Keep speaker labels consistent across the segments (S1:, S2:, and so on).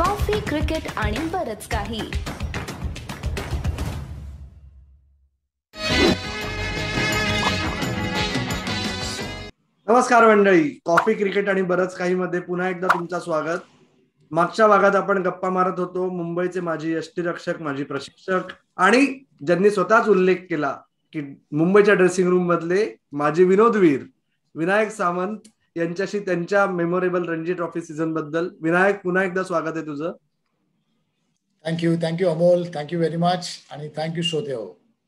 S1: Coffee cricket आणि बरच काही.
S2: नमस्कार मंडळी. कॉफी क्रिकेट आणि बरंच काही मध्ये पुन्हा एकदा तुमचं स्वागत. मागच्या भागात आपण गप्पा मारत होतो. मुंबईचे माजी यष्टीरक्षक माजी प्रशिक्षक आणि ज्यांनी स्वतःच उल्लेख केला की मुंबईच्या ड्रेसिंग रूम मधले माजी विनोदवीर विनायक सावंत यांच्याशी त्यांच्या मेमोरेबल रणजी ट्रॉफी सीझनबद्दल विनायक पुन्हा एकदा स्वागत आहे तुझं.
S3: Thank you thank you Amol thank you very much आणि थँक्यू श्रोते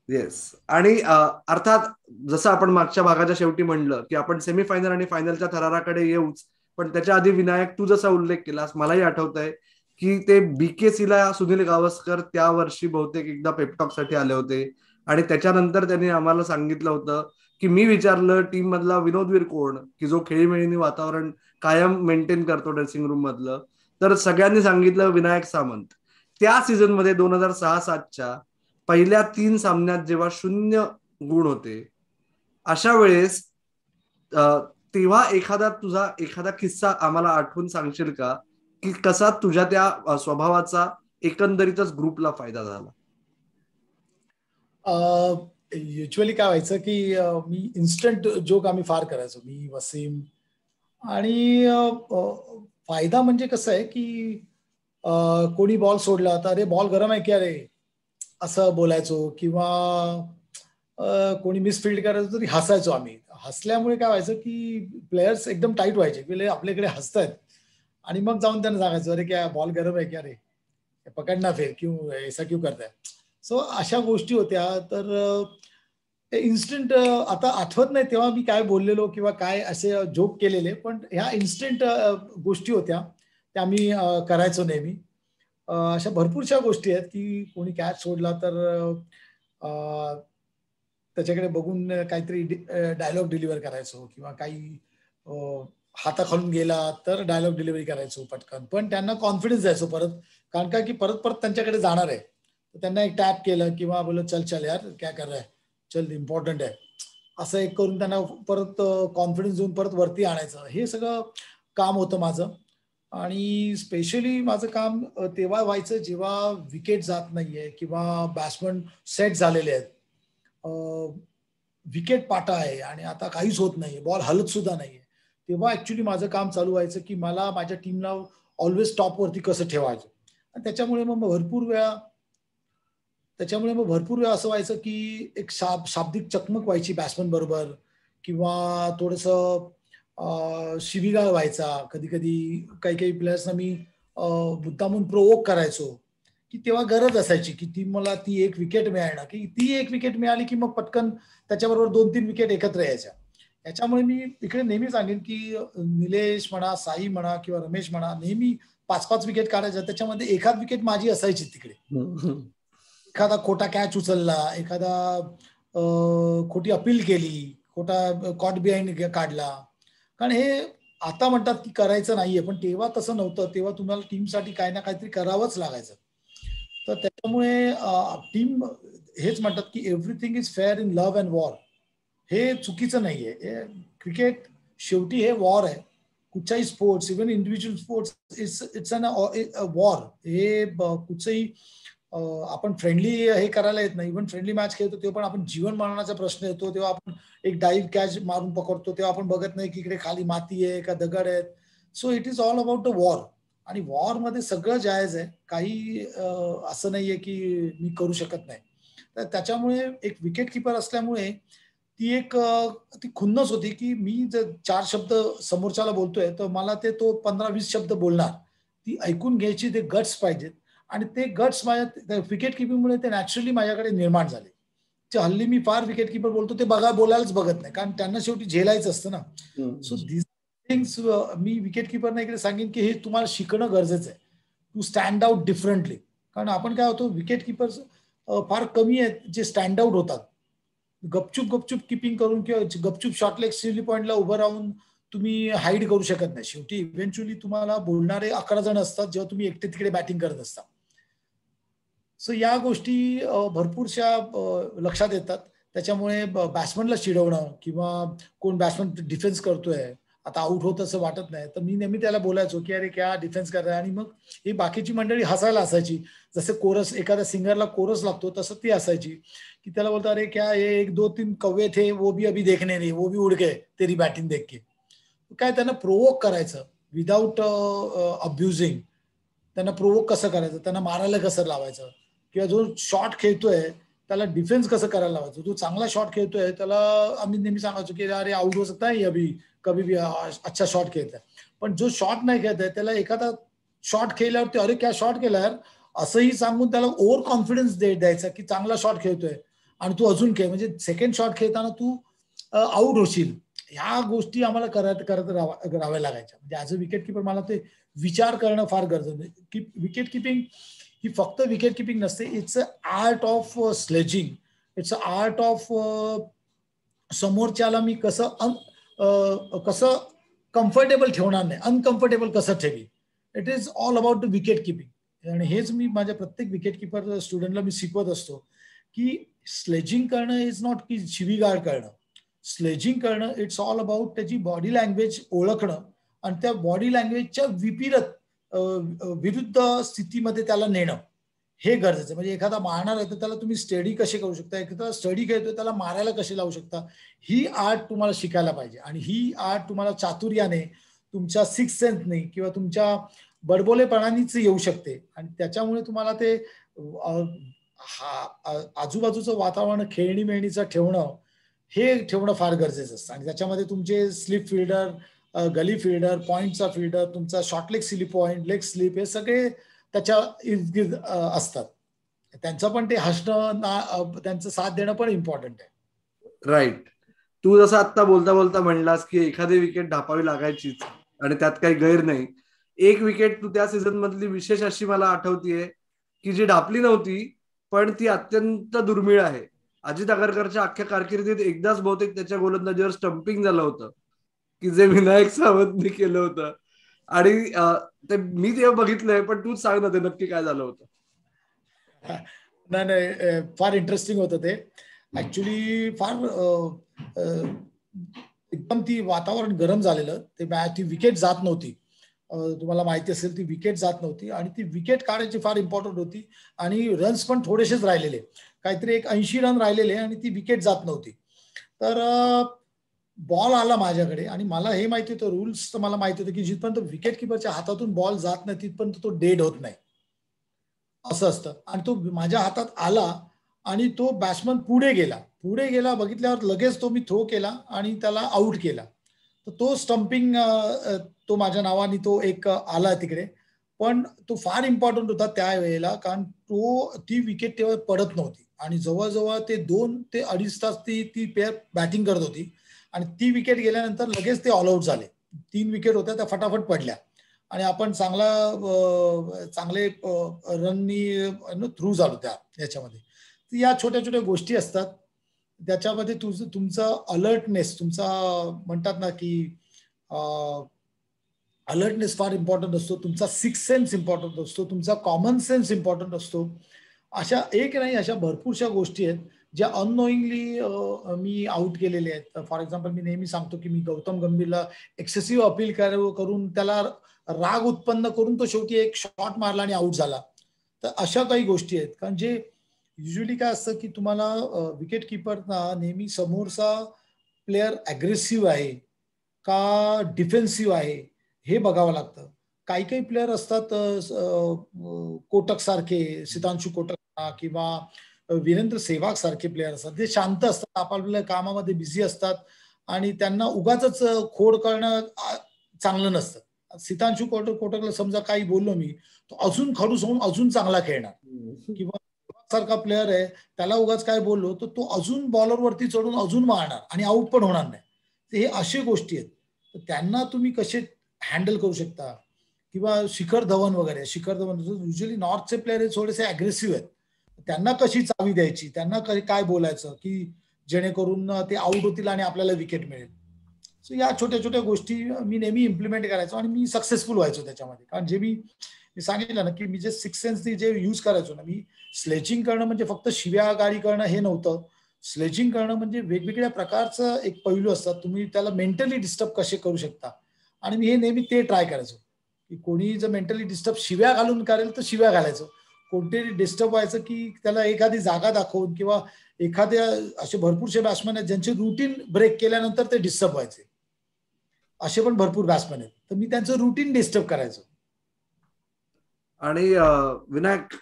S2: येस आणि अर्थात जसं आपण मागच्या भागाच्या शेवटी म्हणलं की आपण सेमीफायनल आणि फायनलच्या थराराकडे येऊच पण त्याच्या आधी विनायक तू जसा उल्लेख केलास मलाही आठवत आहे की ते बीकेसीला सुनील गावस्कर त्या वर्षी बहुतेक एकदा पेपटॉकसाठी आले होते. आणि त्याच्यानंतर त्यांनी आम्हाला सांगितलं होतं की मी विचारलं टीम मधला विनोदवीर कोण की जो खेळीमेळीने वातावरण कायम मेंटेन करतो ड्रेसिंग रूम मधलं तर सगळ्यांनी सांगितलं विनायक सामंत. त्या सीझनमध्ये दोन हजार सहा सातच्या पहिल्या तीन सामन्यात जेव्हा शून्य गुण होते अशा वेळेस तेव्हा एखादा तुझा एखादा किस्सा आम्हाला आठवून सांगशील का? की कसा तुझ्या त्या स्वभावाचा एकंदरीतच ग्रुपला फायदा झाला?
S3: युजली काय व्हायचं की मी इन्स्टंट जोक आम्ही फार करायचो. मी वसीम आणि फायदा म्हणजे कसं आहे की कोणी बॉल सोडला तर अरे बॉल गरम आहे की अरे? असं बोलायचो किंवा कोणी मिसफिल्ड करायचो तरी हसायचो आम्ही. हसल्यामुळे काय व्हायचं की प्लेयर्स एकदम टाईट व्हायचे. की आपल्याकडे हसतायत आणि मग जाऊन त्यांना सांगायचं अरे क्या बॉल गरम आहे की अरे पकडना फेर क्यू ऐसा क्यू करताय? सो अशा गोष्टी होत्या. तर इन्स्टंट आता आठवत नाही तेव्हा मी काय बोललेलो किंवा काय असे जोक केलेले पण ह्या इन्स्टंट गोष्टी होत्या. त्या आम्ही करायचो नेहमी. अशा भरपूरशा गोष्टी आहेत की कोणी कॅच सोडला तर त्याच्याकडे बघून काहीतरी डायलॉग डिलिव्हर करायचो किंवा काही हाताखालून गेला तर डायलॉग डिलिव्हरी करायचो पटकन. पण त्यांना कॉन्फिडन्स द्यायचो परत. कारण का की परत परत त्यांच्याकडे जाणार आहे. तर त्यांना एक टॅप केलं किंवा बोल चल चल यार काय कर आहे चल इम्पॉर्टंट आहे. असं एक करून त्यांना परत कॉन्फिडन्स देऊन परत वरती आणायचं. हे सगळं काम होतं माझं. आणि स्पेशली माझं काम तेव्हा व्हायचं जेव्हा विकेट जात नाहीये किंवा बॅट्समन सेट झालेले आहेत. विकेट पाटा आहे आणि आता काहीच होत नाही बॉल हलत सुद्धा नाहीये. तेव्हा ऍक्च्युली माझं काम चालू व्हायचं की मला माझ्या टीमला ऑलवेज टॉपवरती कसं ठेवायचं? आणि त्याच्यामुळे मग भरपूर वेळा त्याच्यामुळे मग भरपूर वेळा असं व्हायचं की एक शाब शाब्दिक चकमक व्हायची बॅट्समन बरोबर किंवा थोडस शिवीगाळ व्हायचा. कधी कधी काही काही प्लेयर्सना मी मुद्दामून प्रोवोक करायचो की तेव्हा गरज असायची की ती मला ती एक विकेट मिळायला की ती एक विकेट मिळाली की मग पटकन त्याच्याबरोबर दोन तीन विकेट एकत्र यायच्या. याच्यामुळे मी इकडे नेहमी सांगेन की निलेश म्हणा साई म्हणा किंवा रमेश म्हणा नेहमी पाच पाच विकेट काढायच्या. त्याच्यामध्ये एखाद विकेट माझी असायची तिकडे. एखादा खोटा कॅच उचलला एखादा खोटी अपील केली खोटा कॉट बिहाइंड काढला. कारण हे आता म्हणतात की करायचं नाहीये पण तेव्हा तसं नव्हतं. तेव्हा तुम्हाला टीमसाठी काही ना काहीतरी करावंच लागायचं. तर त्याच्यामुळे टीम हेच म्हणतात की everything is fair in love and war हे चुकीचं नाहीये. क्रिकेट शेवटी हे वॉर आहे. कुठच्याही sports even individual sports it's it's an war हे कुठचंही आपण फ्रेंडली हे करायला येत नाही. इव्हन फ्रेंडली मॅच खेळतो तेव्हा पण आपण जीवन मरणाचा प्रश्न येतो. तेव्हा आपण एक डाईव्ह कॅच मारून पकडतो. तेव्हा आपण बघत नाही की इकडे खाली माती आहे का दगड आहेत. So it is all about the war आणि वॉरमध्ये सगळं जायज आहे. काही असं नाहीये की मी करू शकत नाही. तर त्याच्यामुळे एक विकेट किपर असल्यामुळे ती एक ती खुन्नस होती की मी जर चार शब्द समोरच्याला बोलतोय तर मला ते तो पंधरा वीस शब्द बोलणार. ती ऐकून घ्यायची ते गट्स पाहिजेत. आणि ते गट्स माझ्या विकेट किपिंगमुळे ते नॅचरली माझ्याकडे निर्माण झाले. ते हल्ली मी फार विकेट किपर बोलतो ते बघा बोलायलाच बघत नाही. कारण त्यांना शेवटी झेलायचं असतं ना. सो दिस थिंग्स मी विकेट किपरना इकडे सांगेन की हे तुम्हाला शिकणं गरजेचं आहे. टू स्टँड आउट डिफरंटली कारण आपण काय होतो विकेट किपर्स फार कमी आहेत जे स्टँड आउट होतात. गपचूप गपचूप किपिंग करून किंवा गपचूप शॉर्ट लेग सिली पॉईंटला उभं राहून तुम्ही हाईड करू शकत नाही. शेवटी इव्हेंच्युअली तुम्हाला बोलणारे अकरा जण असतात जेव्हा तुम्ही एकटे तिकडे बॅटिंग करत असता. सो या गोष्टी भरपूरशा लक्षात येतात. त्याच्यामुळे बॅट्समनला चिडवणं किंवा कोण बॅट्समन डिफेन्स करतोय आता आउट होत असं वाटत नाही. तर मी नेहमी त्याला बोलायचो की अरे क्या डिफेन्स करताय आणि मग ही बाकीची मंडळी हसायला असायची. जसे कोरस एखाद्या सिंगरला कोरस लागतो तसं ती असायची. की त्याला बोलतो अरे क्या हे एक दो तीन कव्वे थे वो भी अभी देखणे नाही वो भी उडके तेरी बॅटिंग देख के. काय त्यांना प्रोवोक करायचं विदाऊट अब्युझिंग त्यांना प्रोवोक कसं करायचं? त्यांना मारायला कसं लावायचं? किंवा जो शॉट खेळतोय त्याला डिफेन्स कसं करायला लावायचं? जो चांगला शॉट खेळतोय त्याला आम्ही नेहमी सांगायचो की अरे आउट हो सकता है अभी कभी भी अच्छा शॉट खेळत आहे पण जो शॉट नाही खेळत आहे त्याला एखादा शॉट खेळल्यावर ते अरे क्या शॉट केला असंही सांगून त्याला ओव्हर कॉन्फिडन्स दे द्यायचा की चांगला शॉट खेळतोय आणि तू अजून खेळ. म्हणजे सेकंड शॉट खेळताना तू आउट होशील. ह्या गोष्टी आम्हाला करत करत राहाव्या लागायच्या. म्हणजे ऍज अ विकेट किपर मला ते विचार करणं फार गरजेचं की विकेट किपिंग ही फक्त विकेट किपिंग नसते it's a art of sledging it's a art of समोरच्याला मी कसं अन कसं कम्फर्टेबल ठेवणार नाही अनकम्फर्टेबल कसं ठेवी it is all about wicket keeping आणि हेच मी माझ्या प्रत्येक विकेट किपर स्टुडंटला मी शिकवत असतो की स्लेजिंग करणं इज नॉट की शिवीगाळ करणं. स्लेजिंग करणं इट्स ऑल अबाउट त्याची बॉडी लँग्वेज ओळखणं. आणि त्या बॉडी लँग्वेजच्या विपरीत विरुद्ध स्थितीमध्ये त्याला नेणं हे गरजेचं म्हणजे एखादा मारणार आहे तर त्याला तुम्ही स्टडी कशी करू शकता? एखादा स्टडी खेळतोय त्याला मारायला कशी लावू शकता? ही आर्ट तुम्हाला शिकायला पाहिजे. आणि ही आर्ट तुम्हाला चातुर्याने तुमच्या सिक्स सेन्सने किंवा तुमच्या बडबोलेपणानेच येऊ शकते. आणि त्याच्यामुळे तुम्हाला ते हा आजूबाजूचं वातावरण खेळणी मेळणीचं ठेवणं हे ठेवणं फार गरजेचं असतं. आणि त्याच्यामध्ये तुमचे स्लिप फिल्डर गली फिल्डर पॉइंटचा फिल्डर तुमचा short leg slip point leg slip हे सगळे त्याच्या इजगिज असतात. त्यांचं पण ते हसणं त्यांचं साथ देणं पण इम्पॉर्टंट आहे.
S2: राईट तू जसं आता बोलता बोलता म्हणलास की एखादी विकेट ढापावी लागायचीच आणि त्यात काही गैर नाही. एक विकेट तू त्या सीझन मधली विशेष अशी मला आठवतीये की जी ढापली नव्हती पण ती अत्यंत दुर्मिळ आहे. अजित आगरकरच्या अख्ख्या कारकिर्दीत एकदाच बहुतेक त्याच्या गोलंदाजीवर स्टम्पिंग झालं होतं. की जे विनायक सावंतने केलं होतं. आणि ते मी ते बघितलंय पण तूच सांग ना ते नक्की काय झालं होतं.
S3: नाही नाही फार इंटरेस्टिंग होतं ते. ऍक्च्युली फार एकदम ती वातावरण गरम झालेलं. ते ती विकेट जात नव्हती. तुम्हाला माहिती असेल ती विकेट जात नव्हती. आणि ती विकेट काढायची फार इम्पॉर्टंट होती. आणि रन्स पण थोडेसेच राहिलेले. काहीतरी एक ऐंशी रन राहिलेले आणि ती विकेट जात नव्हती. तर बॉल आला माझ्याकडे आणि मला हे माहिती होतं रूल्स तर मला माहिती होतं की जिथपर्यंत विकेट किपरच्या हातातून बॉल जात नाही तिथपर्यंत तो डेड होत नाही. असं असतं. आणि तो माझ्या हातात आला आणि तो बॅट्समन पुढे गेला. पुढे गेला बघितल्यावर लगेच तो मी थ्रो केला आणि त्याला आउट केला. तर तो स्टम्पिंग तो माझ्या नावाने तो एक आला तिकडे. पण तो फार इम्पॉर्टंट होता त्या वेळेला कारण तो ती विकेट तेव्हा पडत नव्हती. आणि जवळजवळ ते दोन ते अडीच तास ती ती पेअर बॅटिंग करत होती. आणि ती विकेट गेल्यानंतर लगेच ते ऑलआउट झाले. तीन विकेट होत्या त्या फटाफट पडल्या. आणि आपण चांगला चांगले रननी थ्रू झालो त्या याच्यामध्ये. या छोट्या छोट्या गोष्टी असतात. त्याच्यामध्ये तुझं तुमचं अलर्टनेस तुमचा म्हणतात ना की अलर्टनेस फार इम्पॉर्टंट असतो. तुमचा सिक्स सेन्स इम्पॉर्टंट असतो. तुमचा कॉमन सेन्स इम्पॉर्टंट असतो. अशा एक नाही अशा भरपूरशा गोष्टी आहेत. ज्या अननोईंगली मी आउट केलेले आहेत. फॉर एक्झाम्पल मी नेहमी सांगतो की मी गौतम गंभीरला एक्सेसिव्ह अपील करून त्याला राग उत्पन्न करून तो शेवटी एक शॉट मारला आणि आउट झाला. तर अशा काही गोष्टी आहेत. कारण जे युजली काय असतं की तुम्हाला विकेट किपरना नेहमी समोरचा प्लेअर अग्रेसिव्ह आहे का डिफेन्सिव्ह आहे हे बघावं लागतं. काही काही प्लेअर असतात कोटक सारखे सितांशू कोटक किंवा वीरेंद्र सेवाग सारखे प्लेयर असतात ते शांत असतात आपल्या कामामध्ये बिझी असतात आणि त्यांना उगाच खोड करणं चांगलं नसतं सितांशू कोटक कोटकला समजा काही बोललो मी तो अजून खडूस होऊन अजून चांगला खेळणार किंवा सारखा प्लेअर आहे त्याला उगाच काय बोललो तर तो अजून बॉलरवरती चढून अजून मारणार आणि आऊट पण होणार नाही हे अशी गोष्टी आहेत त्यांना तुम्ही कसे हँडल करू शकता किंवा शिखर धवन वगैरे शिखर धवन युजली नॉर्थचे प्लेयर हे थोडेसे अग्रेसिव्ह आहेत त्यांना कशी चावी द्यायची? त्यांना काय बोलायचं? की जेणेकरून ते आउट होतील आणि आपल्याला विकेट मिळेल. सो या छोट्या छोट्या गोष्टी मी नेहमी इम्प्लिमेंट करायचो आणि मी सक्सेसफुल व्हायचो त्याच्यामध्ये. कारण जे मी मी सांगितलं ना की मी जे सिक्स सेन्सनी जे यूज करायचो ना मी स्लेचिंग करणं म्हणजे फक्त शिव्या गाडी करणं हे नव्हतं. स्लेचिंग करणं म्हणजे वेगवेगळ्या प्रकारचं एक पैलू असतात. तुम्ही त्याला मेंटली डिस्टर्ब कसे करू शकता? आणि मी हे नेहमी ते ट्राय करायचो. की कोणी जर मेंटली डिस्टर्ब शिव्या घालून करेल तर शिव्या घालायचो. कोणतरी डिस्टर्ब व्हायचं की त्याला एखादी जागा दाखवून किंवा एखाद्या असे भरपूरसे बॅट्समॅन आहेत ज्यांचे रुटीन ब्रेक केल्यानंतर ते डिस्टर्ब व्हायचे. असे पण भरपूर बॅट्समॅन आहेत. तर मी त्यांचं रुटीन डिस्टर्ब करायचो.
S2: आणि विनायक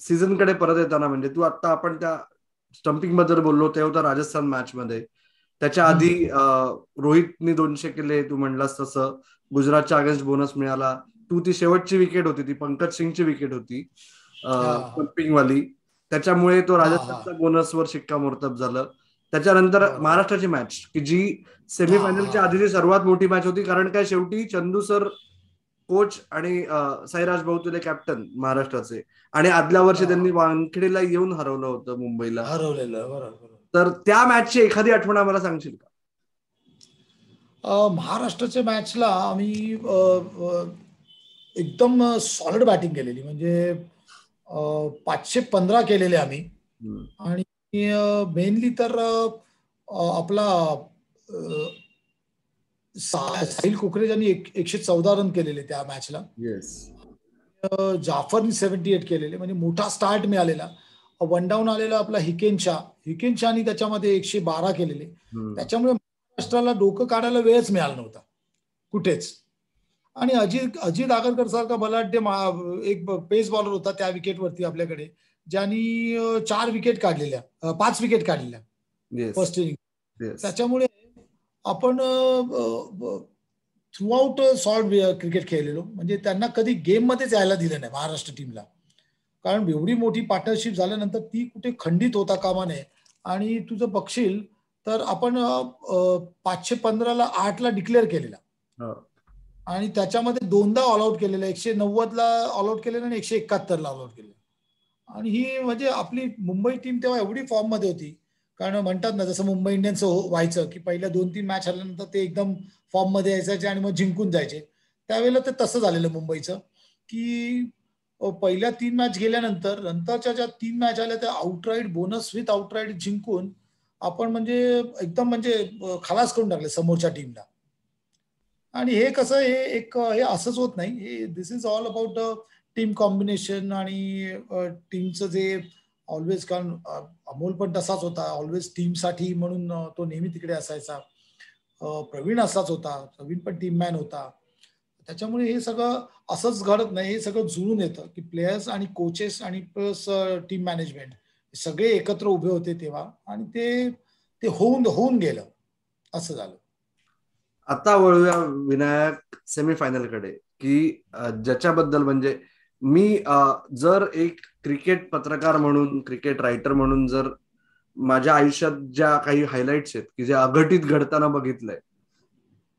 S2: सीझनकडे परत येताना म्हणजे तू आता आपण त्या स्टम्पिंगबद्दल बोललो ते होतं राजस्थान मॅच मध्ये. त्याच्या आधी रोहितने दोनशे केले तू म्हणलास तसं. गुजरातच्या अगेन्स्ट बोनस मिळाला. तू ती शेवटची विकेट होती ती पंकज सिंगची विकेट होती. वाली त्याच्यामुळे तो राजस्थानच्या बोनसवर शिक्कामोर्तब झालं. त्याच्यानंतर महाराष्ट्राची मॅच की जी सेमीफायनलच्या आधीची सर्वात मोठी मॅच होती कारण काय शेवटी चंदू सर कोच आणि साईराज भाऊ कॅप्टन महाराष्ट्राचे. आणि आदल्या वर्षी त्यांनी वानखेडेला येऊन हरवलं होतं मुंबईला.
S3: हरवलेलं
S2: तर त्या मॅचची एखादी आठवण आम्हाला सांगशील का?
S3: महाराष्ट्राच्या मॅचला आम्ही एकदम सॉलिड बॅटिंग केलेली. म्हणजे पाचशे पंधरा केलेले आम्ही. आणि मेनली तर आपला साहिल कुकरेज यांनी एकशे चौदा रन केलेले त्या मॅचला जाफरनी सेव्हन्टी एट केलेले म्हणजे मोठा स्टार्ट मिळालेला. वन डाऊन आलेला आपला हिकेन शाह. हिकेन शाहनी त्याच्यामध्ये एकशे बारा केलेले. त्याच्यामुळे महाराष्ट्राला डोकं काढायला वेळच मिळाला नव्हता. कुठेच. आणि अजित अजित आगरकर सारखा बलाढ्य एक पेस बॉलर होता त्या विकेटवरती आपल्याकडे ज्यांनी चार विकेट काढलेल्या पाच विकेट काढलेल्या फर्स्ट इनिंग त्याच्यामुळे आपण थ्रू आउट सॉल्ड क्रिकेट खेळलेलो म्हणजे त्यांना कधी गेम मध्येच यायला दिलं नाही महाराष्ट्र टीमला कारण एवढी मोठी पार्टनरशिप झाल्यानंतर ती कुठे खंडित होता कामा नये. आणि तुझं बघशील तर आपण पाचशे पंधराला आठला डिक्लेअर केलेला. हो. आणि त्याच्यामध्ये दोनदा ऑल आउट आहे. एकशे नव्वदला ऑल आउट केलेलं आणि एकशे एकाहत्तरला ऑल आउट केलेला आणि ही म्हणजे आपली मुंबई टीम तेव्हा एवढी फॉर्ममध्ये होती. कारण म्हणतात ना जसं मुंबई इंडियन्स हो, व्हायचं की पहिल्या दोन तीन मॅच हरल्यानंतर ते एकदम फॉर्ममध्ये यायचे आणि मग जिंकून जायचे. त्यावेळेला ते तसं झालेलं मुंबईचं की पहिल्या तीन मॅच गेल्यानंतर नंतरच्या ज्या तीन मॅच आल्या त्या आउटराईड बोनस विथ आउटराईड जिंकून आपण म्हणजे एकदम म्हणजे खलास करून टाकले समोरच्या टीमला आणि हे कसं हे एक हे असंच होत नाही. हे this is all about team combination आणि टीमचं जे ऑलवेज कारण अमोल पण तसाच होता. ऑलवेज टीमसाठी म्हणून तो नेहमी तिकडे असायचा. प्रवीण असाच होता. प्रवीण पण टीम मॅन होता. त्याच्यामुळे हे सगळं असंच घडत नाही. हे सगळं जुळून येतं की प्लेयर्स आणि कोचेस आणि प्लस टीम मॅनेजमेंट सगळे एकत्र उभे होते तेव्हा आणि ते ते होऊन होऊन गेलं. असं झालं.
S2: आता वळूया विनायक सेमीफायनलकडे की ज्याच्याबद्दल म्हणजे मी जर एक क्रिकेट पत्रकार म्हणून क्रिकेट रायटर म्हणून जर माझ्या आयुष्यात ज्या काही हायलाइट्स आहेत की जे अघटित घडताना बघितलंय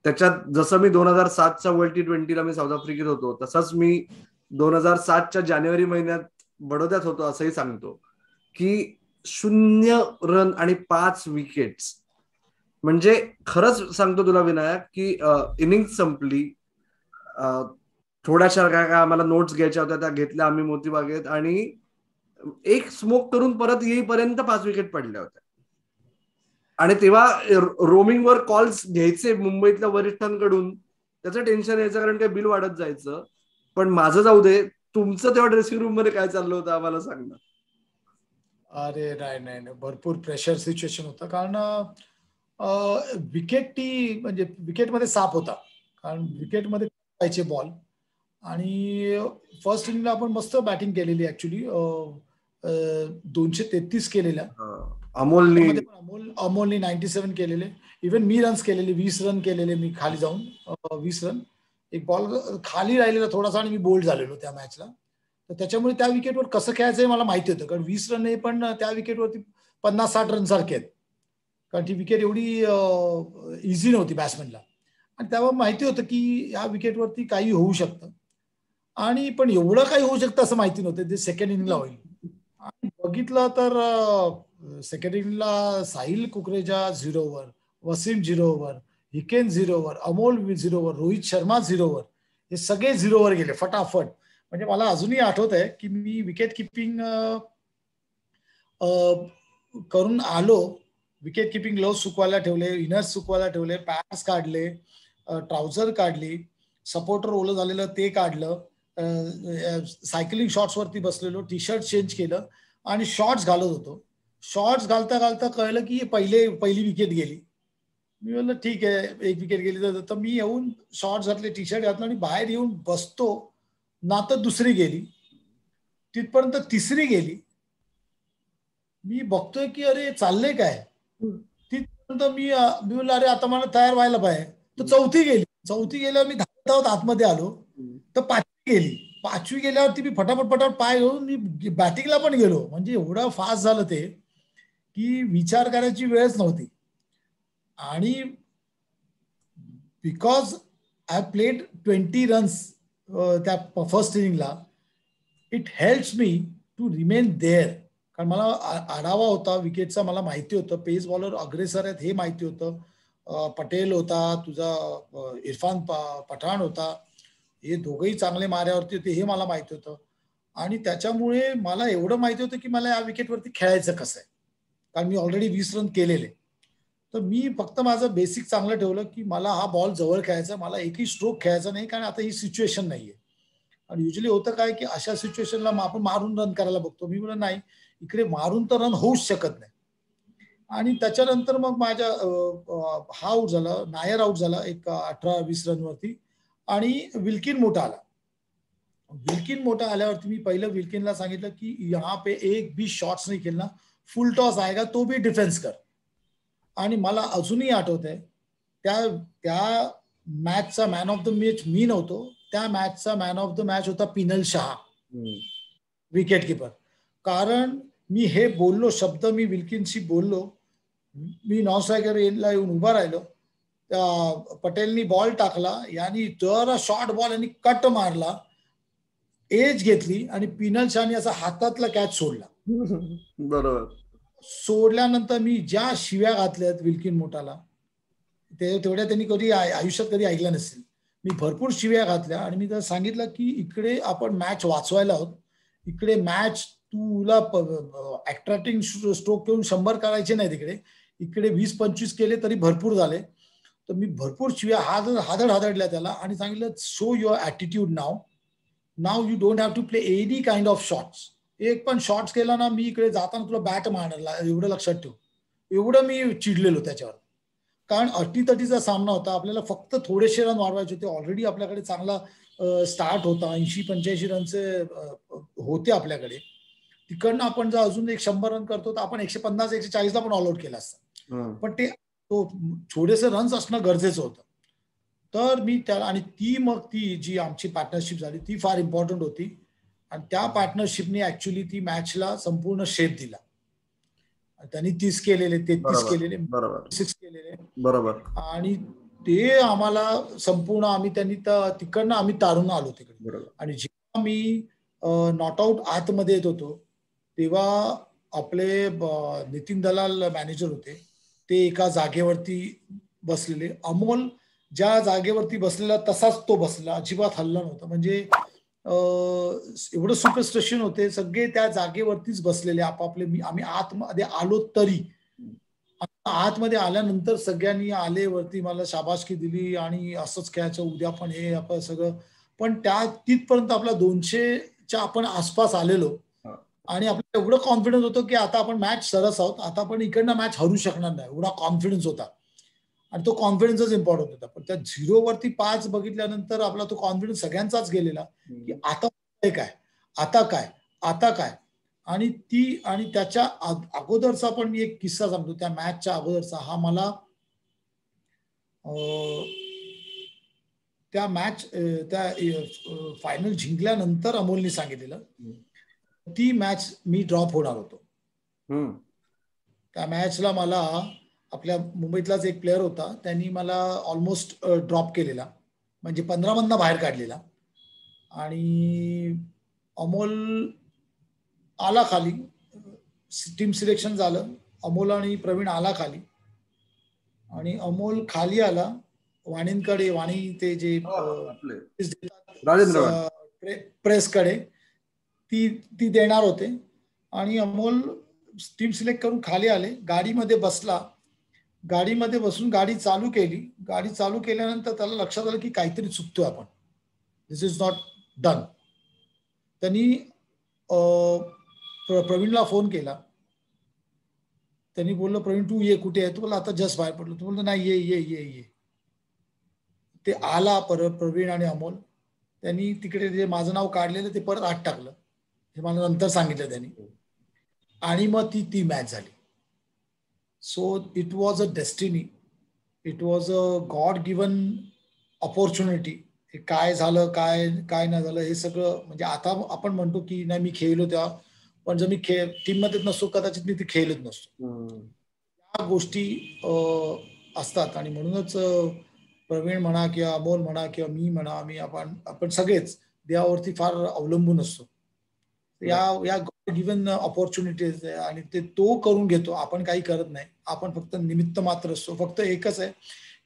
S2: त्याच्यात जसं मी दोन हजार सातच्या वर्ल्ड टी ट्वेंटीला मी साऊथ आफ्रिकेत होतो तसंच मी दोन हजार सातच्या जानेवारी महिन्यात बडोद्यात होतो असंही सांगतो की शून्य रन आणि पाच विकेट्स म्हणजे खरंच सांगतो तुला विनायक की इनिंग संपली. थोड्याशा काय काय आम्हाला नोट्स घ्यायच्या होत्या त्या घेतल्या आम्ही मोतीबागेत आणि एक स्मोक करून परत येईपर्यंत पाच विकेट पडल्या होत्या. आणि तेव्हा रोमिंगवर कॉल्स घ्यायचे मुंबईतल्या वरिष्ठांकडून. त्याचं टेन्शन यायचं कारण काही बिल वाढत जायचं. पण माझं जाऊ दे तुमचं तेव्हा ड्रेसिंग रूममध्ये काय चाललं होतं आम्हाला सांग
S3: अरे नाही नाही भरपूर प्रेशर सिच्युएशन होतं. कारण विकेट ती म्हणजे विकेटमध्ये साप होता. कारण विकेटमध्ये जायचे बॉल आणि फर्स्ट इनिंगला आपण मस्त बॅटिंग केलेली ऍक्च्युली दोनशे तेहतीस केलेल्या.
S2: अमोलनी
S3: अमोल अमोलनी नाईन्टी सेव्हन केलेले. इव्हन मी रन्स केलेले वीस रन केलेले मी खाली जाऊन. वीस रन एक बॉल खाली राहिलेला थोडासा आणि मी बोल्ड झालेलो त्या मॅचला तर त्याच्यामुळे त्या विकेटवर कसं खेळायचं मला माहिती होतं. कारण वीस रन हे पण त्या विकेटवरती पन्नास साठ रन सारखे आहेत. कारण ती विकेट एवढी इझी नव्हती बॅट्समॅनला आणि तेव्हा माहिती होतं की या विकेटवरती काही होऊ शकतं. आणि पण एवढं काही होऊ शकतं असं माहिती नव्हतं. ते सेकंड इनिंगला होईल. आणि बघितलं तर सेकंड इनिंगला साहिल कुकरेजा झिरोवर वसीम झिरोवर हिकेन झिरोवर अमोल झिरोवर रोहित शर्मा झिरोवर हे सगळे झिरोवर गेले फटाफट. म्हणजे मला अजूनही आठवत आहे की मी विकेट किपिंग करून आलो विकेट किपिंग ग्लोव सुकवायला ठेवले इनर्स सुकवायला ठेवले पॅड्स काढले ट्राउझर काढली सपोर्टर ओलं झालेलं ते काढलं सायकलिंग शॉर्ट्स वरती बसलेलो टी शर्ट चेंज केलं आणि शॉर्ट्स घालत होतो. शॉर्ट्स घालता घालता कळलं की पहिले पहिली विकेट गेली. मी म्हणलं ठीक आहे एक विकेट गेली तर. मी येऊन शॉर्ट्स घातले टी शर्ट घातलं आणि बाहेर येऊन बसतो. ना तर दुसरी गेली. तिथपर्यंत तिसरी गेली. मी बघतोय की अरे चाललंय काय? तिथपर्यंत मी मी म्हणलं अरे आता मला तयार व्हायला पाहिजे. तर चौथी गेली. चौथी गेल्यावर मी धावत धावत आतमध्ये आलो. तर पाचवी गेली. पाचवी गेल्यावरती मी फटाफट फटाफट पाय घेऊन मी बॅटिंगला पण गेलो. म्हणजे एवढं फास्ट झालं ते की विचार करायची वेळच नव्हती. आणि because I played twenty runs त्या first इनिंगला it helps me to remain there कारण मला आढावा होता विकेटचा मला माहिती होतं. पेस बॉलर अग्रेसर आहेत हे माहिती होतं. पटेल होता तुझा इरफान पठाण होता. हे दोघंही चांगले माऱ्यावरती होते हे मला माहिती होतं. आणि त्याच्यामुळे मला एवढं माहिती होतं की मला या विकेटवरती खेळायचं कसं आहे. कारण मी ऑलरेडी वीस रन केलेले. तर मी फक्त माझं बेसिक चांगलं ठेवलं की मला हा बॉल जवळ खेळायचा मला एकही स्ट्रोक खेळायचा नाही कारण आता ही सिच्युएशन नाही आहे आणि युजली होतं काय की अशा सिच्युएशनला आपण मारून रन करायला बघतो. मी म्हणलं नाही इकडे मारून तर रन होऊच शकत नाही. आणि त्याच्यानंतर मग माझ्या हा आऊट झाला नायर आऊट झाला एक अठरा वीस रनवरती आणि विल्किन मोठा आला. विल्किन मोठा आल्यावरती मी पहिलं विल्किनला सांगितलं की यहाँ पे एक बी शॉट्स नाही ना फुल टॉस आएगा तो बी डिफेन्स कर. आणि मला अजूनही आठवत आहे त्या त्या मॅचचा मॅन ऑफ द मॅच मी नव्हतो. त्या मॅचचा मॅन ऑफ द मॅच होता पिनल शहा. विकेट किपर कारण मी हे बोललो शब्द मी विल्किनशी बोललो. मी नॉन स्ट्रायकर ला येऊन उभा राहिलो. त्या पटेलनी बॉल टाकला यांनी जर शॉर्ट बॉल यांनी कट मारला. एज घेतली आणि पिनल शहानी असा हातातला कॅच सोडला.
S2: बरोबर.
S3: सोडल्यानंतर मी ज्या शिव्या घातल्यात विल्किन मोठाला ते तेवढ्या त्यांनी कधी आयुष्यात कधी ऐकल्या नसेल मी भरपूर शिव्या घातल्या आणि मी त्याला सांगितलं की इकडे आपण मॅच वाचवायला आहोत. इकडे मॅच तुला अट्रॅक्टिंग स्ट्रोक घेऊन शंभर करायचे नाही तिकडे. इकडे वीस पंचवीस केले तरी भरपूर झाले. तर मी भरपूर शिव्या हादर हादड हादडल्या त्याला आणि सांगितलं show your attitude now now you don't have to play any kind of shots एक पण शॉट्स केला ना मी इकडे जाताना तुला बॅट मारणार एवढं लक्षात ठेव. एवढं मी चिडलेलो त्याच्यावर. कारण अटीतटीचा सामना होता. आपल्याला फक्त थोडेसे रन वाढवायचे होते. ऑलरेडी आपल्याकडे चांगला स्टार्ट होता. ऐंशी पंच्याऐंशी रनचे होते आपल्याकडे. तिकडनं आपण जर अजून एक शंभर रन करतो तर आपण एकशे पन्नास एकशे चाळीसला पण ऑल आउट केला असता. पण ते तो थोडेसे रन्स असणं गरजेचं होतं. तर मी त्याला आणि ती मग ती जी आमची पार्टनरशिप झाली ती फार इम्पॉर्टंट होती. आणि त्या पार्टनरशिपने ऍक्च्युली ती मॅचला संपूर्ण शेप दिला. त्यांनी तीस केलेले तेहतीस केलेले सिक्स केलेले.
S2: बरोबर.
S3: आणि ते आम्हाला संपूर्ण आम्ही त्यांनी तिकडनं आम्ही तारून आलो तिकडे. आणि जेव्हा मी नॉट आऊट आतमध्ये येत होतो तेव्हा आपले नितीन दलाल मॅनेजर होते. ते एका जागेवरती बसलेले. अमोल ज्या जागेवरती बसलेला तसाच तो बसला. अजिबात हल्ला नव्हता. म्हणजे एवढं सुपरस्टेशन होते. सगळे त्या जागेवरतीच बसलेले. आपापले मी आम्ही आतमध्ये आलो तरी. आतमध्ये आल्यानंतर सगळ्यांनी आले वरती मला शाबासकी दिली आणि असंच खेळायचं उद्या पण हे आपण सगळं. पण त्या तिथपर्यंत आपला दोनशेच्या आपण आसपास आलेलो. आणि आपल्याला एवढं कॉन्फिडन्स होतं की आता आपण मॅच सरस आहोत. आता आपण इकडनं मॅच हरू शकणार नाही. एवढा कॉन्फिडन्स होता. आणि तो कॉन्फिडन्सच इम्पॉर्टंट होता. पण त्या झिरो वरती पाच बघितल्यानंतर आपला तो कॉन्फिडन्स सगळ्यांचाच गेलेला. की आता काय? आता काय? आता काय? आणि ती आणि त्याच्या अगोदरचा पण मी एक किस्सा सांगतो. त्या मॅचच्या अगोदरचा. हा मला त्या मॅच त्या फायनल जिंकल्यानंतर अमोलनी सांगितलेलं. ती मॅच मी ड्रॉप होणार होतो. त्या मॅचला मला आपल्या मुंबईतलाच एक प्लेअर होता त्यांनी मला ऑलमोस्ट ड्रॉप केलेला. म्हणजे पंधरा मधनं बाहेर काढलेला. आणि अमोल आला खाली. टीम सिलेक्शन झालं. अमोल आणि प्रवीण आला खाली. आणि अमोल खाली आला. वाणींकडे वाणी ते जे प्रेसकडे. ती ती देणार होते. आणि अमोल टीम सिलेक्ट करून खाली आले. गाडीमध्ये बसला. गाडीमध्ये बसून गाडी चालू केली. गाडी चालू केल्यानंतर त्याला लक्षात आलं की काहीतरी चुकतोय आपण. दिस इज नॉट डन त्यांनी प्रवीणला फोन केला. त्यांनी बोललं प्रवीण तू ये कुठे आहे? तू बोला आता जस्ट बाहेर पडलो. तू बोललं नाही ये ये ये ये. ते आला परत प्रवीण आणि अमोल. त्यांनी तिकडे जे माझं नाव काढलेलं ते परत आत टाकलं. हे मला नंतर सांगितलं त्यांनी. आणि मग ती ती मॅच झाली. So it was a destiny it was a god given opportunity हे काय झालं काय काय नाही झालं हे सगळं म्हणजे आता आपण म्हणतो की नाही मी खेळलो तेव्हा. पण जर मी खेळ टीममध्ये नसतो कदाचित मी ती खेळत नसतो. त्या गोष्टी असतात. आणि म्हणूनच प्रवीण म्हणा किंवा अमोल म्हणा किंवा मी म्हणा आम्ही आपण आपण सगळेच देवावरती फार अवलंबून असतो. या या गिवन ऑपॉर्च्युनिटीज आणि ते तो करून घेतो. आपण काही करत नाही. आपण फक्त निमित्त मात्र असतो. फक्त एकच आहे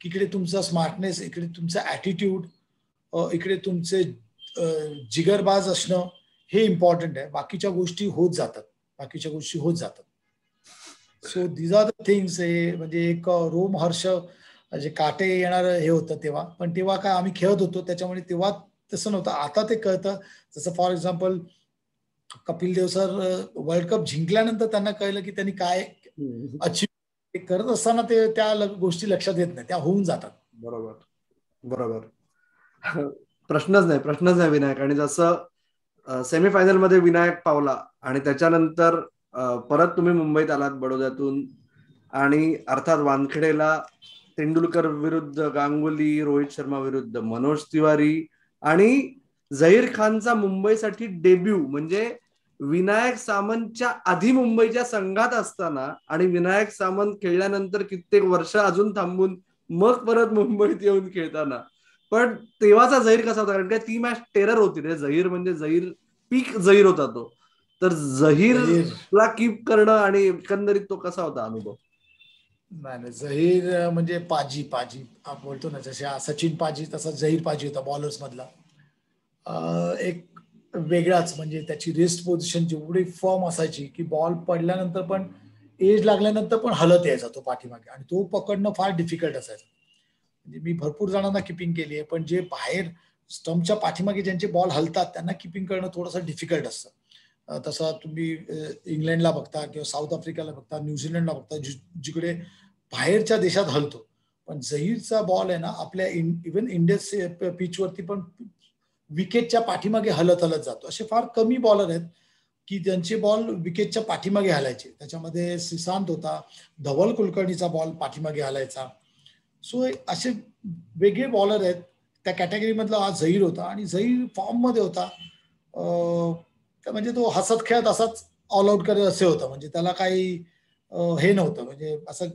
S3: की इकडे तुमचा स्मार्टनेस इकडे तुमचा ऍटिट्यूड इकडे तुमचे जिगरबाज असणं हे इम्पॉर्टंट आहे. बाकीच्या गोष्टी होत जातात. बाकीच्या गोष्टी होत जातात. So these are the things हे म्हणजे एक रोम हर्ष जे काटे येणार हे होतं तेव्हा. पण तेव्हा काय आम्ही खेळत होतो. त्याच्यामुळे तेव्हा तसं नव्हतं. आता ते कळतं. जसं for example Kapil Dev sir world cup जिंकल्यानंतर त्यांना कळलं की त्यांनी काय अचीव करत असताना ते त्या गोष्टी लक्षात येत नाही. त्या होऊन जातात.
S2: बरोबर. बरोबर. प्रश्नच नाही प्रश्नच नाही विनायक. आणि जसं सेमीफायनलमध्ये विनायक पावला आणि त्याच्यानंतर परत तुम्ही मुंबईत आलात बडोद्यातून आणि अर्थात वानखेडेला तेंडुलकर विरुद्ध गांगुली रोहित शर्मा विरुद्ध मनोज तिवारी आणि झहीर खानचा मुंबईसाठी डेब्यू म्हणजे विनायक सामंतच्या आधी मुंबईच्या संघात असताना आणि विनायक सामंत खेळल्यानंतर कित्येक वर्ष अजून थांबून मग परत मुंबईत येऊन खेळताना. पण तेव्हाचा झहीर कसा होता? कारण काय ती मॅच टेरर होती रे. झहीर म्हणजे झहीर पीक झहीर होता तो. तर झहीरला कीप करणं आणि एकंदरीत तो कसा होता अनुभव?
S3: नाही नाही. झहीर म्हणजे पाजी पाजी. आपण बोलतो ना जसे सचिन पाजी तसा झहीर पाजी होता बॉलर्स मधला. एक वेगळाच म्हणजे त्याची रेस्ट पोझिशन जेवढी फॉर्म असायची की बॉल पडल्यानंतर पण एज लागल्यानंतर पण हलत यायचा तो पाठीमागे आणि तो पकडणं फार डिफिकल्ट असायचं. म्हणजे मी भरपूर जणांना किपिंग केली आहे पण जे बाहेर स्टम्पच्या पाठीमागे ज्यांचे बॉल हलतात त्यांना किपिंग करणं थोडंसं डिफिकल्ट असतं. तसं तुम्ही इंग्लंडला बघता किंवा साऊथ आफ्रिकाला बघता न्यूझीलंडला बघता जिकडे बाहेरच्या देशात हलतो. पण झहीरचा बॉल आहे ना आपल्या इव्हन इंडिया पिचवरती पण विकेटच्या पाठीमागे हलत हलत जातो. असे फार कमी बॉलर आहेत की त्यांचे बॉल विकेटच्या पाठीमागे हलायचे. त्याच्यामध्ये सिसांत होता धवल कुलकर्णीचा बॉल पाठीमागे हलायचा. सो असे वेगळे बॉलर आहेत. त्या कॅटेगरीमधला हा झहीर होता आणि झहीर फॉर्ममध्ये होता. म्हणजे तो हसत खेळत असाच ऑल आउट करत असे होता. म्हणजे त्याला काही हे नव्हतं. म्हणजे असं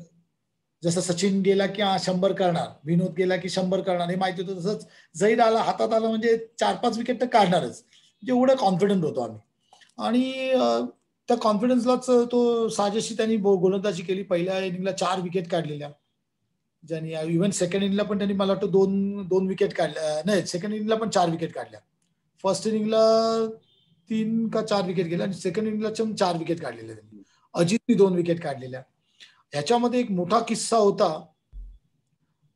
S3: जसं सचिन गेला की शंभर करणार विनोद गेला की शंभर करणार हे माहिती होतं तसंच जैद आला हातात आला म्हणजे चार पाच विकेट तर काढणारच. म्हणजे एवढं कॉन्फिडंट होतो आम्ही. आणि त्या कॉन्फिडन्सलाच तो साजेशी त्यांनी गोलंदाजी केली. पहिल्या इनिंगला चार विकेट काढलेल्या. ज्यांनी इव्हन सेकंड इनिंगला पण त्यांनी मला वाटतं दोन दोन विकेट काढल्या. नाही सेकंड इनिंगला पण चार विकेट काढल्या. फर्स्ट इनिंगला तीन का चार विकेट गेल्या आणि सेकंड इनिंगला चार विकेट काढलेल्या त्यांनी. अजितनी दोन विकेट काढलेल्या. ह्याच्यामध्ये एक मोठा किस्सा होता.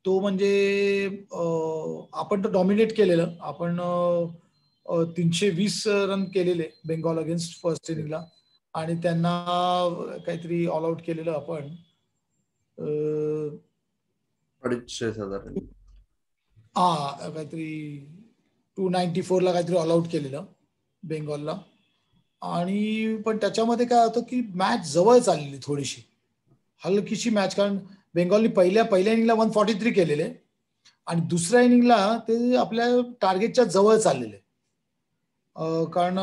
S3: तो म्हणजे आपण तर डॉमिनेट केलेलं. आपण तीनशे वीस रन केलेले बेंगॉल अगेन्स्ट फर्स्ट इनिंगला आणि त्यांना काहीतरी ऑल आउट केलेलं आपण.
S2: अडीचशे साधारण.
S3: हा काहीतरी टू नाईन्टी फोरला काहीतरी ऑल आउट केलेलं बेंगॉलला आणि पण त्याच्यामध्ये काय होतं की मॅच जवळ चाललेली थोडीशी. हलकीशी मॅच कारण बेंगॉलनी पहिल्या पहिल्या इनिंगला वन फॉर्टी थ्री केलेले. आणि दुसऱ्या इनिंगला ते आपल्या टार्गेटच्या जवळ चाललेले. कारण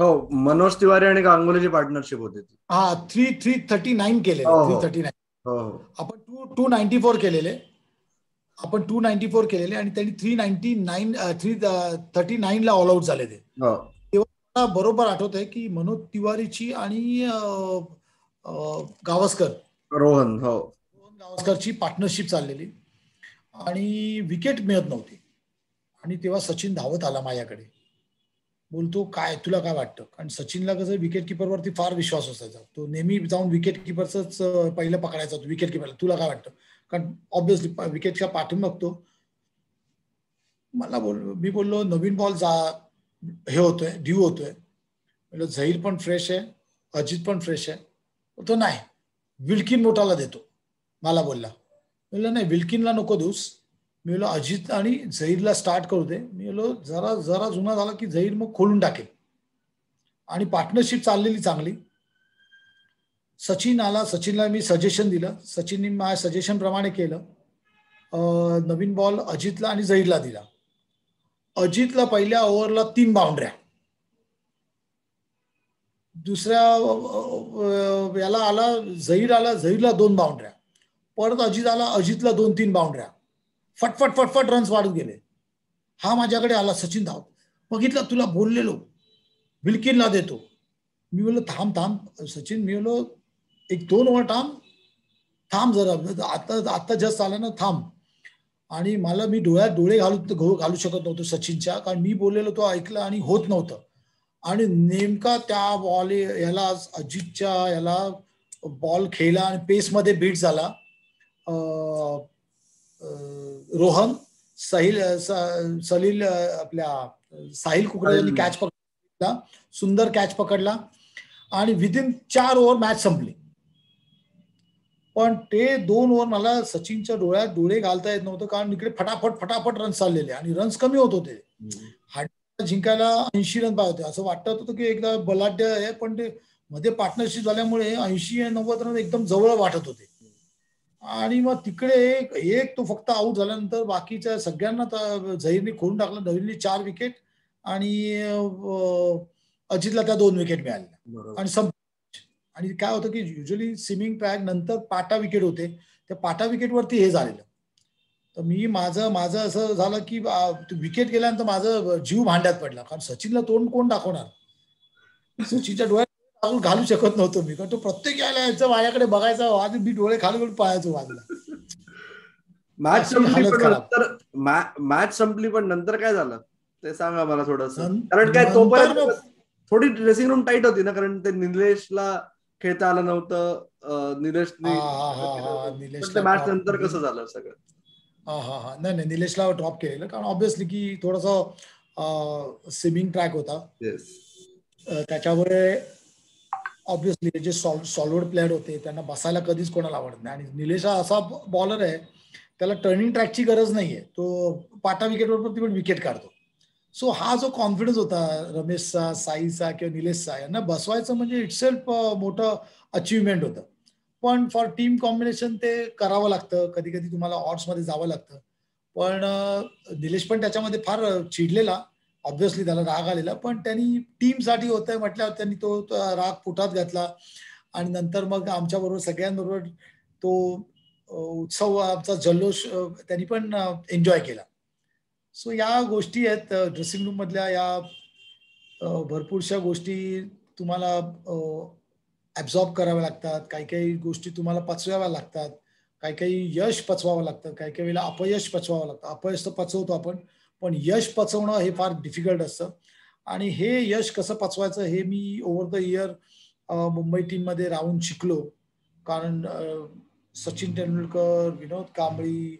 S2: हो मनोज तिवारी आणि गांगुलीची पार्टनरशिप होती
S3: हा थ्री थ्री थर्टी नाईन केले थ्री थर्टी नाईन आपण टू टू नाईन्टी फोर केलेले. आपण टू नाईन्टी फोर केलेले आणि त्यांनी three ninety nine three thirty nine ला ऑल आउट झाले ते. तेव्हा बरोबर आठवत आहे की मनोज तिवारीची आणि गावस्कर.
S2: रोहन हो.
S3: रोहन गावस्करची पार्टनरशिप चाललेली. आणि विकेट मिळत नव्हती. आणि तेव्हा सचिन धावत आला माझ्याकडे. बोलतो काय तुला काय वाटतं? कारण सचिनला कसं विकेट किपरवरती फार विश्वास असायचा. तो नेहमी जाऊन विकेट किपरच पहिलं पकडायचा होतो विकेट किपरला तुला काय वाटतं? कारण ऑब्विसली विकेटच्या पाठून बघतो. मला बोल मी बोललो नवीन बॉल जा हे होतोय ड्यू होतोय. झहीर पण फ्रेश आहे अजित पण फ्रेश आहे. तो नाही. विल्किन मोठाला देतो. मला बोलला. बोलला नाही विल्किनला नको देऊस. मी बोलो अजित आणि झहीरला स्टार्ट करू दे. मी बोलो जरा जरा जुना झाला की झहीर मग खोलून टाकेल. आणि पार्टनरशिप चाललेली चांगली. सचिन आला. सचिनला मी सजेशन दिलं. सचिनने माझ्या सजेशन प्रमाणे केलं. नवीन बॉल अजितला आणि झहीरला दिला. अजितला पहिल्या ओव्हरला तीन बाउंड्र्या दुसऱ्या याला आला झहीर आला झहीरला दोन बाउंड्र्या परत अजित आला अजितला दोन तीन बाउंड्र्या फटफट फटफट रन्स वाढत गेले. हा माझ्याकडे आला सचिन धाव बघितला तुला बोललेलो. विल्किनला देतो. मी बोललो थांब थांब. सचिन मी बोललो एक दोन ओव्हर थांब. थांब जरा. आता आता जस्ट आला ना थांब. आणि मला मी डोळ्यात डोळे घालू घालू शकत नव्हतो सचिनच्या. कारण मी बोललेलो तो ऐकलं आणि होत नव्हतं. आणि नेमका त्या बॉल याला अजितच्या याला बॉल खेळला आणि पेसमध्ये बीट झाला. रोहन सहिल सलील आपल्या साहिल कुकरे यांनी कॅच पकडला. सुंदर कॅच पकडला. आणि विदिन चार ओव्हर मॅच संपली. पण ते दोन ओव्हर मला सचिनच्या डोळ्यात डोळे घालता येत नव्हतं. कारण इकडे फटाफट फटाफट रन्स चाललेले आणि रन्स कमी होत होते. जिंकायला ऐंशी रन पाहिजे होते. असं वाटत होतं की एकदा बलाढ्य आहे पण ते मध्ये पार्टनरशिप झाल्यामुळे ऐंशी नव्वद रन एकदम जवळ वाटत होते. आणि मग तिकडे एक एक तो फक्त आऊट झाल्यानंतर बाकीच्या सगळ्यांना झहीरने खोलून टाकलं. नवीनली चार विकेट आणि अजितला त्या दोन विकेट मिळाल्या. आणि आणि काय होतं की युजली स्विमिंग ट्रॅक नंतर पाटा विकेट होते. त्या पाटा विकेटवरती हे झालेलं. तर मी माझं माझं असं झालं की विकेट गेल्यानंतर माझं जीव भांड्यात पडला. कारण सचिनला तोंड कोण दाखवणार? सचिनच्या डोळ्यात घालू शकत नव्हतो मी. कारण तो प्रत्येक यायला यायचं माझ्याकडे बघायचा आधी मी डोळे खाली करून पाहायचो बाजूला
S2: मॅच संपली पण नंतर मॅच संपली पण नंतर काय झालं? ते सांगा मला थोडस. कारण काय तोपर्यंत थोडी ड्रेसिंग रूम टाईट होती ना कारण ते निलेशला खेळता आलं नव्हतं. निलेश मॅच नंतर कसं झालं सगळं?
S3: हा हा हा. नाही नाही निलेशला ड्रॉप केलेलं. कारण ऑब्विसली की थोडासा स्विमिंग ट्रॅक होता. त्याच्यामुळे ऑब्विसली जे सॉलिड प्लेअर होते त्यांना बसायला कधीच कोणाला आवडत नाही. आणि निलेश हा असा बॉलर आहे त्याला टर्निंग ट्रॅकची गरज नाहीये. तो पाटा विकेटवर पण विकेट काढतो. सो हा जो कॉन्फिडन्स होता रमेशचा साईचा किंवा निलेशचा यांना बसवायचं म्हणजे इटसेल्फ मोठं अचिव्हमेंट होतं. पण फॉर टीम कॉम्बिनेशन ते करावं लागतं. कधी कधी तुम्हाला ऑर्ड्समध्ये जावं लागतं. पण निलेश पण त्याच्यामध्ये फार चिडलेला. ऑब्व्हियसली त्याला राग आलेला. पण त्यांनी टीमसाठी होतंय म्हटल्यावर त्यांनी तो राग पुटात घातला. आणि नंतर मग आमच्याबरोबर सगळ्यांबरोबर तो उत्सव आमचा जल्लोष त्यांनी पण एन्जॉय केला. सो या गोष्टी आहेत ड्रेसिंग रूम मधल्या या भरपूरशा गोष्टी तुम्हाला ऍब्झॉर्ब कराव्या लागतात. काही काही गोष्टी तुम्हाला पचवाव्या लागतात. काही काही यश पचवावं लागतं. काही काही वेळेला अपयश पचवावं लागतं. अपयश तर पचवतो आपण पण यश पचवणं हे फार डिफिकल्ट असतं. आणि हे यश कसं पचवायचं हे मी ओव्हर द इयर मुंबई टीममध्ये राहून शिकलो. कारण सचिन तेंडुलकर विनोद कांबळी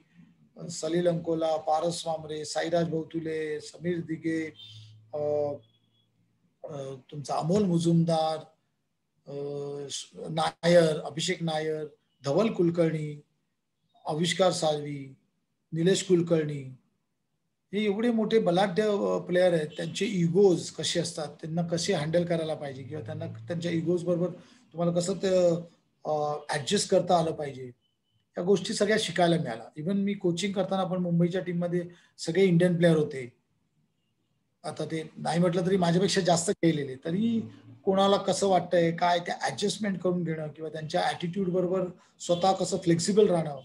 S3: सलील अंकोला पारस वामरे साईराज भौतुले समीर दिगे तुमचा अमोल मुजुमदार नायर अभिषेक नायर धवल कुलकर्णी आविष्कार साळवी निलेश कुलकर्णी हे एवढे मोठे बलाढ्य प्लेयर आहेत. त्यांचे इगोज कसे असतात? त्यांना कसे हँडल करायला पाहिजे? किंवा त्यांना त्यांच्या इगोज बरोबर तुम्हाला कसं ते ऍडजस्ट करता आलं पाहिजे? या गोष्टी सगळ्या शिकायला मिळाल्या. इव्हन मी कोचिंग करताना पण मुंबईच्या टीममध्ये सगळे इंडियन प्लेअर होते. आता ते नाही म्हटलं तरी माझ्यापेक्षा जास्त खेळलेले तरी कोणाला कसं वाटतंय काय ते ऍडजस्टमेंट करून घेणं किंवा त्यांच्या ऍटिट्यूड बरोबर स्वतः कसं फ्लेक्सिबल राहणं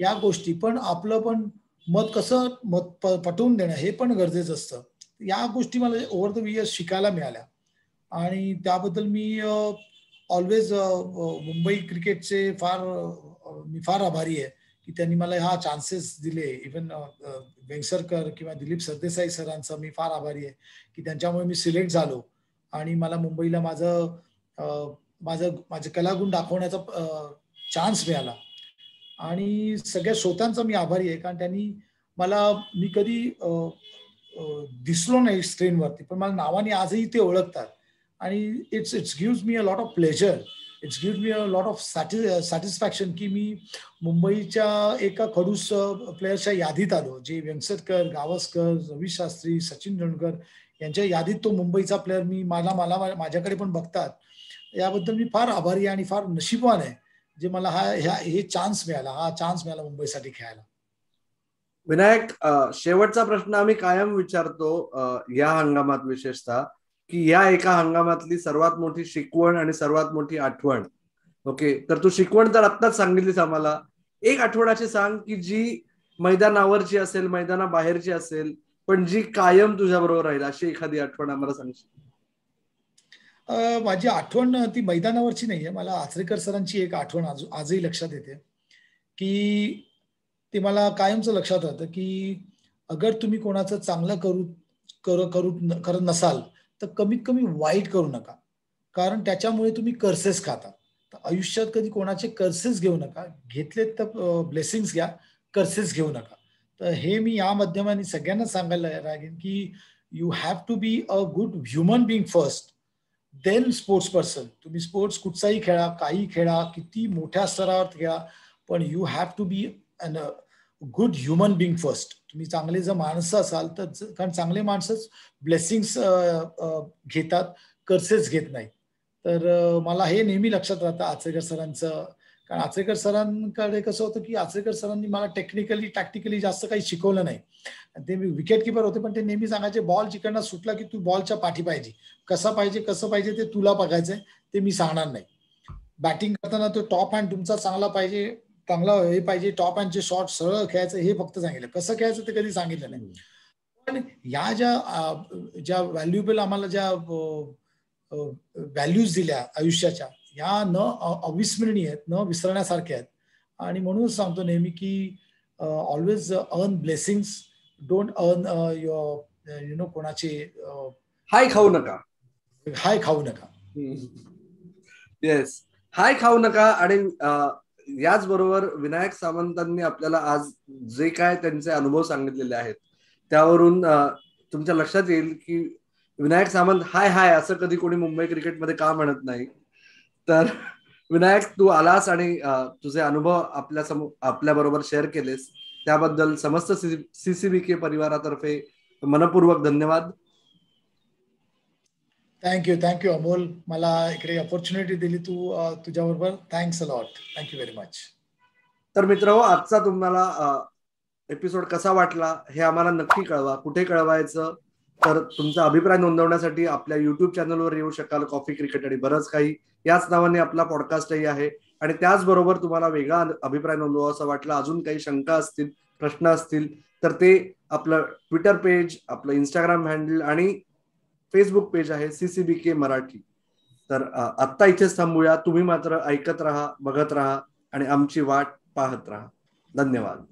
S3: या गोष्टी. पण आपलं पण मत कसं मत पटवून देणं हे पण गरजेचं असतं. या गोष्टी मला ओव्हर द इयर्स शिकायला मिळाल्या. आणि त्याबद्दल मी ऑलवेज मुंबई क्रिकेटचे फार मी फार आभारी आहे की त्यांनी मला हा चान्सेस दिले. इवन वेंगसरकर किंवा दिलीप सरदेसाई सरांचा मी फार आभारी आहे की त्यांच्यामुळे मी सिलेक्ट झालो. आणि मला मुंबईला माझं माझं माझे कलागुण दाखवण्याचा चान्स मिळाला. आणि सगळ्या श्रोत्यांचा मी आभारी आहे कारण त्यांनी मला मी कधी दिसलो नाही स्क्रीनवरती पण मला नावाने आजही ते ओळखतात. आणि it's it's gives me a lot of pleasure it's give me a lot of satisfaction की मी मुंबईच्या एका खडूस प्लेयर्सच्या यादीत आलो जे व्यंगसरकर गावस्कर रवी शास्त्री सचिन तेंडुलकर यांच्या यादीत तो मुंबईचा प्लेअर मी मला मला माझ्याकडे पण बघतात. याबद्दल मी फार आभारी आहे आणि फार नशीबवान आहे जे मला हा ह्या हे चान्स मिळाला हा चान्स मिळाला मुंबईसाठी खेळायला.
S2: विनायक शेवटचा प्रश्न आम्ही कायम विचारतो या हंगामात विशेषतः की या एका हंगामातली सर्वात मोठी शिकवण आणि सर्वात मोठी आठवण. ओके तर तू शिकवण तर आत्ताच सांगितलीस आम्हाला. एक आठवडाची सांग की जी मैदानावरची असेल मैदाना बाहेरची असेल पण जी कायम तुझ्या बरोबर राहील अशी एखादी आठवण आम्हाला सांगशील?
S3: माझी आठवण ती मैदानावरची नाहीये. मला आचरेकर सरांची एक आठवण आज आजही लक्षात येते. की ते मला कायमचं लक्षात राहतं की अगर तुम्ही कोणाचं चांगलं करू कर करू करत नसाल तर कमीत कमी वाईट करू नका. कारण त्याच्यामुळे तुम्ही कर्सेस खाता. तर आयुष्यात कधी कोणाचे कर्सेस घेऊ नका. घेतले तर ब्लेसिंग्स घ्या. कर्सेस घेऊ नका. तर हे मी या माध्यमाने सगळ्यांना सांगायला लागेन की you have to be a good human being first then sports person तुम्ही स्पोर्ट्स कुठचाही खेळा काही खेळा किती मोठ्या स्तरावर खेळा पण you have to be an good human being first तुम्ही चांगले जर माणसं असाल तर कारण चांगले माणसंच ब्लेसिंग्स uh, uh, घेतात कर्सेस घेत नाही तर uh, मला हे नेहमी लक्षात राहतं आचरेकर सरांचं कारण आचरेकर सरांकडे कसं होतं की आचरेकर सरांनी मला टेक्निकली टॅक्टिकली जास्त काही शिकवलं नाही. ते मी विकेट किपर होते पण ते नेहमी सांगायचे बॉल जिकडनं सुटला की तू बॉलच्या पाठी पाहिजे. कसा पाहिजे कसं पाहिजे ते तुला बघायचंय ते मी सांगणार नाही. बॅटिंग करताना तो टॉप हँड तुमचा चांगला पाहिजे चांगला हे पाहिजे टॉप हँडचे शॉट सरळ खेळायचं हे फक्त सांगितलं. कसं खेळायचं ते कधी सांगितलं नाही. पण या ज्या ज्या व्हॅल्युएबल आम्हाला ज्या व्हॅल्यूज दिल्या आयुष्याच्या या न अविस्मरणीय आहेत न विसरण्यासारख्या आहेत. आणि म्हणूनच सांगतो नेहमी की always earn blessings don't earn you know कोणाचे
S2: हाय खाऊ नका.
S3: हाय खाऊ नका.
S2: येस हाय खाऊ नका आणि याचबरोबर विनायक सामंतांनी आपल्याला आज जे काय त्यांचे अनुभव सांगितलेले आहेत त्यावरून तुमच्या लक्षात येईल की विनायक सामंत हाय हाय असं कधी कोणी मुंबई क्रिकेटमध्ये का म्हणत नाही. तर विनायक तू आलास आणि तुझे अनुभव आपल्यासमोर आपल्या बरोबर शेअर केलेस. त्याबद्दल समस्त सीसीबी के परिवारातर्फे मनपूर्वक धन्यवाद.
S3: थँक्यू थँक्यू अमोल मला इकडे ऑपॉर्च्युनिटी दिली तू तुझ्याबरोबर. Thanks lot thank you very much
S2: तर मित्र आजचा तुम्हाला एपिसोड कसा वाटला हे आम्हाला नक्की कळवा. कुठे कळवायचं? तर तुमचा अभिप्राय नोंदवण्यासाठी आपल्या युट्यूब चॅनलवर येऊ शकाल. कॉफी क्रिकेट आणि बरंच काही. याच नावाने आपला पॉडकास्टही आहे. आणि त्याचबरोबर तुम्हाला वेगळा अभिप्राय नोंदवा असं वाटलं अजून काही शंका असतील प्रश्न असतील तर ते आपलं ट्विटर पेज आपलं इंस्टाग्राम हँडल आणि फेसबुक पेज आहे सीसीबी के मराठी. तर आत्ता इथेच थांबूया. तुम्ही मात्र ऐकत राहा बघत राहा आणि आमची वाट पाहत राहा. धन्यवाद.